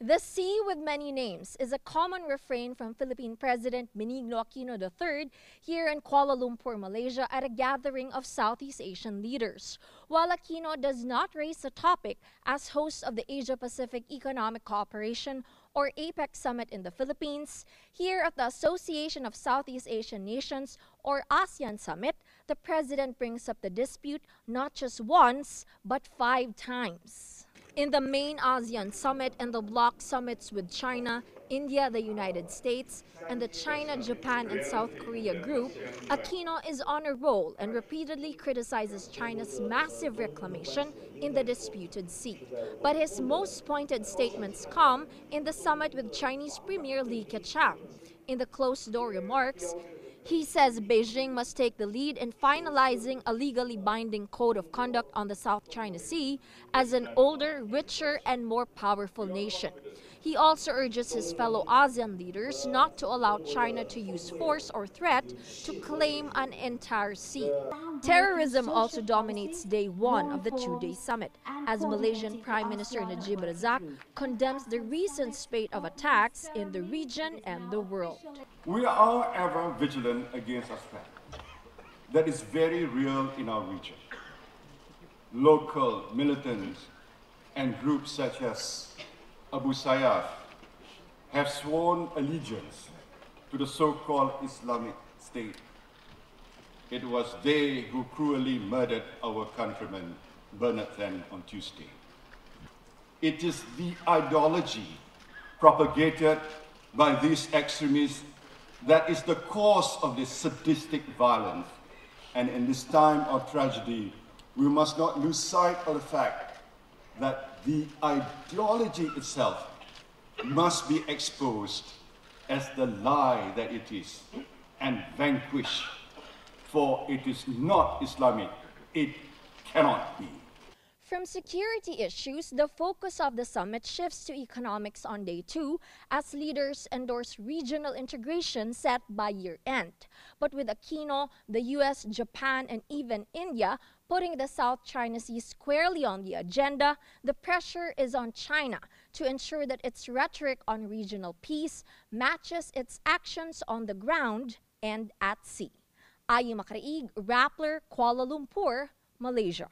The sea with many names is a common refrain from Philippine President Benigno Aquino III here in Kuala Lumpur, Malaysia at a gathering of Southeast Asian leaders. While Aquino does not raise the topic as host of the Asia-Pacific Economic Cooperation or APEC Summit in the Philippines, here at the Association of Southeast Asian Nations or ASEAN Summit, the President brings up the dispute not just once, but five times. In the main ASEAN summit and the bloc summits with China, India, the United States, and the China, Japan, and South Korea group, Aquino is on a roll and repeatedly criticizes China's massive reclamation in the disputed sea. But his most pointed statements come in the summit with Chinese Premier Li Keqiang. In the closed-door remarks, he says Beijing must take the lead in finalizing a legally binding code of conduct on the South China Sea as an older, richer, and more powerful nation. He also urges his fellow ASEAN leaders not to allow China to use force or threat to claim an entire sea. Terrorism also dominates day one of the two-day summit, as Malaysian Prime Minister Najib Razak condemns the recent spate of attacks in the region and the world. We are ever vigilant against a threat that is very real in our region. Local militants and groups such as Abu Sayyaf have sworn allegiance to the so-called Islamic State. It was they who cruelly murdered our countryman Bernard Then on Tuesday. It is the ideology propagated by these extremists that is the cause of this sadistic violence. And in this time of tragedy, we must not lose sight of the fact that the ideology itself must be exposed as the lie that it is and vanquished. For it is not Islamic, it cannot be. From security issues, the focus of the summit shifts to economics on day two as leaders endorse regional integration set by year end. But with Aquino, the US, Japan, and even India putting the South China Sea squarely on the agenda, the pressure is on China to ensure that its rhetoric on regional peace matches its actions on the ground and at sea. Ayee Macaraig, Rappler, Kuala Lumpur, Malaysia.